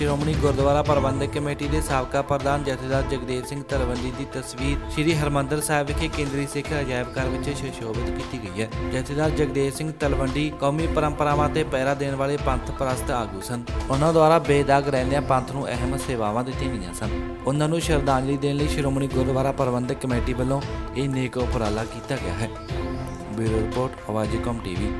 ਸ਼੍ਰੋਮਣੀ ਗੁਰਦੁਆਰਾ ਪ੍ਰਬੰਧਕ committee ਦੇ ਸਾਬਕਾ ਪ੍ਰਧਾਨ ਜਥੇਦਾਰ ਜਗਦੇਵ ਸਿੰਘ ਤਲਵੰਡੀ ਦੀ ਤਸਵੀਰ ਸ੍ਰੀ ਹਰਮੰਦਰ ਸਾਹਿਬ ਵਿਖੇ ਕੇਂਦਰੀ ਸਿੱਖ ਅਜਾਇਬ ਘਰ ਵਿੱਚ ਸੁਸ਼ੋਭਿਤ ਕੀਤੀ ਗਈ ਹੈ। ਜਥੇਦਾਰ ਜਗਦੇਵ ਸਿੰਘ ਤਲਵੰਡੀ ਕੌਮੀ ਪਰੰਪਰਾਵਾਂ ਤੇ ਪਹਿਰਾ ਦੇਣ ਵਾਲੇ ਪੰਥ ਪ੍ਰਸਤ ਆਗੂ ਸਨ। ਉਹਨਾਂ ਦੁਆਰਾ ਬੇਦਾਗ ਰਹਿੰਦਿਆਂ ਪੰਥ ਨੂੰ ਅਹਿਮ ਸੇਵਾਵਾਂ ਦਿੱਤੀਆਂ ਗਈਆਂ ਸਨ। ਉਹਨਾਂ ਨੂੰ ਸ਼ਰਧਾਂਜਲੀ ਦੇਣ ਲਈ ਸ਼੍ਰੋਮਣੀ ਗੁਰਦੁਆਰਾ ਪ੍ਰਬੰਧਕ ਕਮੇਟੀ ਵੱਲੋਂ ਇਹ ਨੇਕ ਉਪਰਾਲਾ ਕੀਤਾ ਗਿਆ ਹੈ। ਬਿਊਰੋ ਰਿਪੋਰਟ, ਆਵਾਜ਼ੇ ਕੌਮ ਟੀਵੀ।